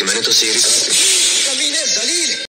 gimana tuh si